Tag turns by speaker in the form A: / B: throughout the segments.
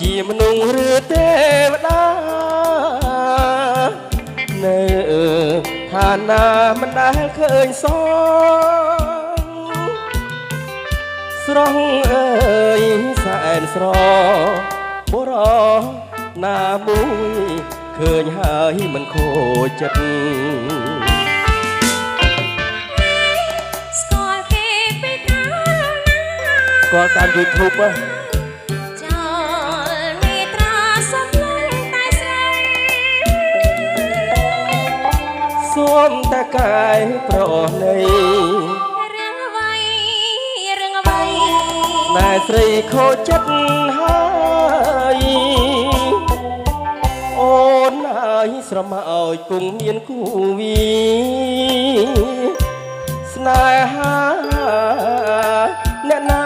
A: ជាមនុស្សឬទេវតានៅឋានៈមិនដែលឃើញសងស្រងអើយសែនស្របុរណាមួយឃើញហើយមិនខូចចិត្ត
B: គា
A: ត់តាម YouTube ហ៎
B: សូ
A: មតែកាយប្រណី
B: រឿងអ្វីរឿងអ្វី
A: ណែស្រីខូចចិត្តហើយអូនហើយស្រមឲ្យគង់មានគូវីស្នេហាអ្នកណា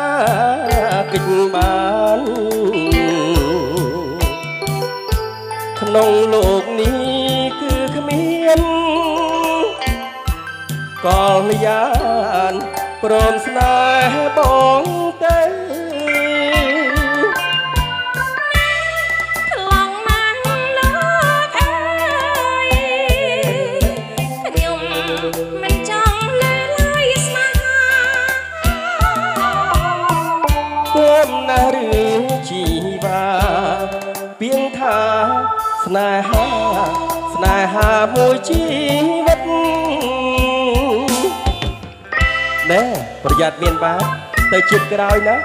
A: គិតបានក្នុងលោក កលយានព្រមស្នេហ៍បងទៅ
B: ថ្លង់ណាស់លោកអើយខ្ញុំមិនចង់លើឡើយស្នេហា
A: ពុំណារឿងជីវ៉ាពីងថាស្នេហាស្នេហាមួយជីវិ តណែប្រយ័ត្នមានបាបទៅជាតិក្រោយណា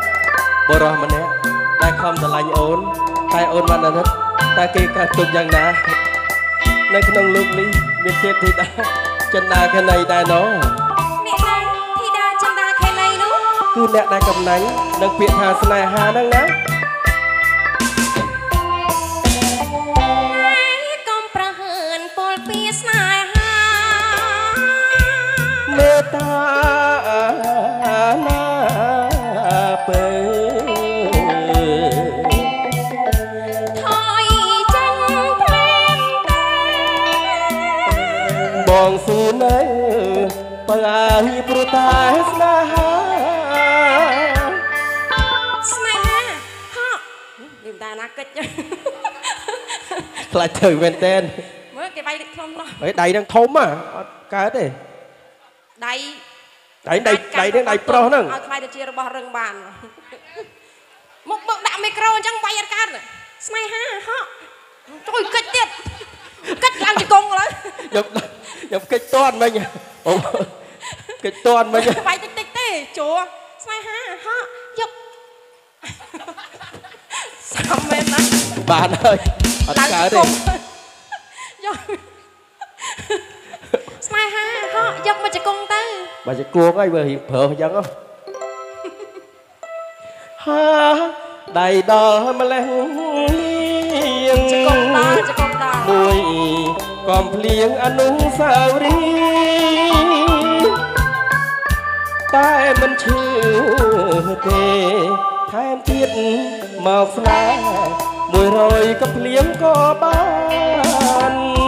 A: បរោះម្នាក់ដែលខំស្រឡាញ់អូនតែអូនមិនអាណិតតែគេកាត់ទុកយ៉ាងណានៅក្នុងលោកនេះមានទេពធីតាចិន្តាខណីដែរណោះ
B: អ្នកណាធីតាចន្ទាខេណីនោះ
A: គឺអ្នកដែលកំណាញ់នឹងពាក្យថាស្នេហាហ្នឹងណា បងស៊ូនៅបើអាយព្រោះតែស្នេហា
B: ស្នេហាហោះនិយាយតែណាគិត
A: ខ្លាចទៅមែនតើ
B: មើលគេបាយក្នុងនោះ
A: ហើយដៃហ្នឹងធំហ่ะអត់កើតទេ
B: ដៃ
A: ដៃដៃដៃហ្នឹងដៃប្រុសហ្នឹង
B: ឲ្យខ្លាយទៅជារបស់រឹងបានមកមកដាក់មីក្រូអញ្ចឹងបាយអត់កើតស្នេហាហោះជួយគិតទៀតគិតឡើងជង្គង់ឡើយ
A: ខ្ញុំ ខ្ញុំកិច្ចតន់មិញអូកិច្ចតន់មិញ
B: បាយតិចតិចទេជួស្នេហាហោះយកសំមែនណា
A: បានហើយអត់
B: ឡើង
A: កើត
B: ជង្គ
A: ទេ
B: ង់យកស្នេហាហោះយកមកជង្គង់ទៅ
A: បើជាគួងហើយបើរៀងប្រើអញ្ចឹងហ៎ហាដៃដល់ម្លេះលៀ ង
B: ជង្គង់ដល់ជង្គង់ដល់
A: មួយកំភ្លៀងអនុស្សាវរីយ៍តែមិនឈឺទេថែមទៀតមកស្នេហ៍មួយរយកំភ្លៀងក៏បាន